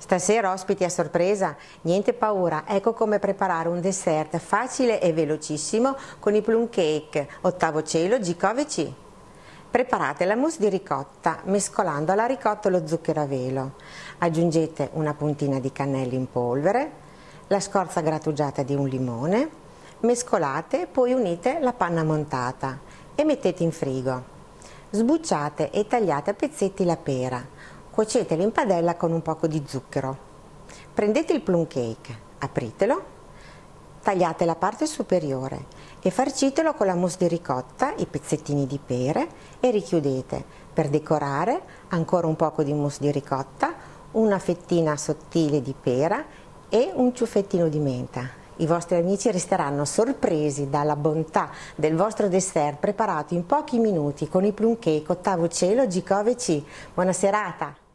Stasera ospiti a sorpresa? Niente paura, ecco come preparare un dessert facile e velocissimo con i plum cake, ottavo cielo G9C. Preparate la mousse di ricotta mescolando alla ricotta lo zucchero a velo. Aggiungete una puntina di cannella in polvere, la scorza grattugiata di un limone, mescolate poi unite la panna montata e mettete in frigo. Sbucciate e tagliate a pezzetti la pera Cuocetelo in padella con un poco di zucchero. Prendete il plum cake, apritelo, tagliate la parte superiore e farcitelo con la mousse di ricotta, i pezzettini di pere e richiudete. Per decorare ancora un poco di mousse di ricotta, una fettina sottile di pera e un ciuffettino di menta. I vostri amici resteranno sorpresi dalla bontà del vostro dessert preparato in pochi minuti con i plum cake ottavo cielo G9C. Buona serata!